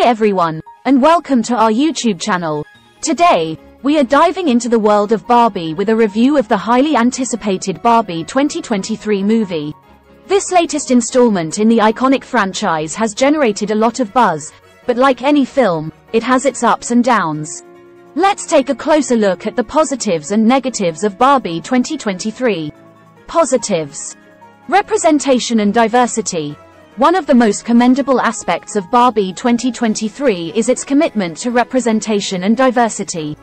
Hi everyone, and welcome to our YouTube channel. Today, we are diving into the world of Barbie with a review of the highly anticipated Barbie 2023 movie. This latest installment in the iconic franchise has generated a lot of buzz, but like any film, it has its ups and downs. Let's take a closer look at the positives and negatives of Barbie 2023. Positives. Representation and diversity. One of the most commendable aspects of Barbie 2023 is its commitment to representation and diversity.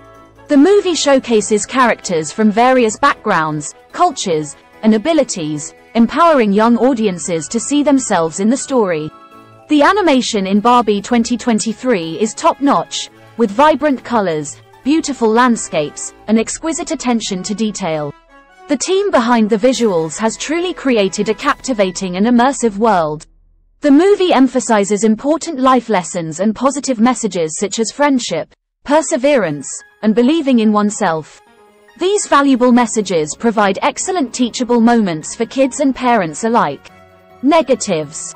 The movie showcases characters from various backgrounds, cultures, and abilities, empowering young audiences to see themselves in the story. The animation in Barbie 2023 is top-notch, with vibrant colors, beautiful landscapes, and exquisite attention to detail. The team behind the visuals has truly created a captivating and immersive world, the movie emphasizes important life lessons and positive messages such as friendship, perseverance, and believing in oneself. These valuable messages provide excellent teachable moments for kids and parents alike. Negatives.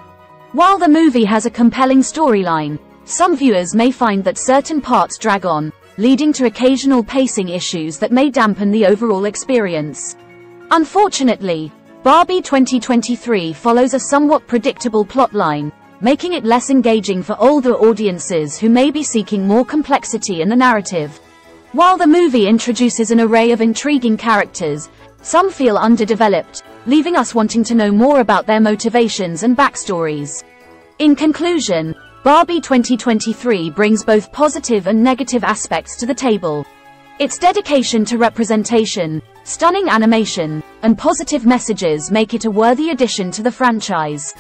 While the movie has a compelling storyline, some viewers may find that certain parts drag on, leading to occasional pacing issues that may dampen the overall experience. Unfortunately, Barbie 2023 follows a somewhat predictable plotline, making it less engaging for older audiences who may be seeking more complexity in the narrative. While the movie introduces an array of intriguing characters, some feel underdeveloped, leaving us wanting to know more about their motivations and backstories. In conclusion, Barbie 2023 brings both positive and negative aspects to the table. Its dedication to representation, stunning animation, and positive messages make it a worthy addition to the franchise.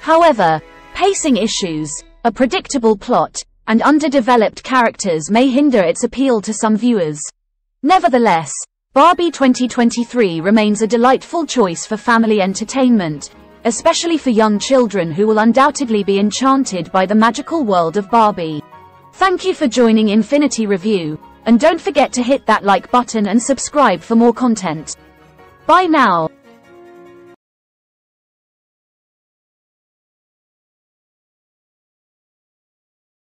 However, pacing issues, a predictable plot, and underdeveloped characters may hinder its appeal to some viewers. Nevertheless, Barbie 2023 remains a delightful choice for family entertainment, especially for young children who will undoubtedly be enchanted by the magical world of Barbie. Thank you for joining Infinity Review. And don't forget to hit that like button and subscribe for more content. Bye now.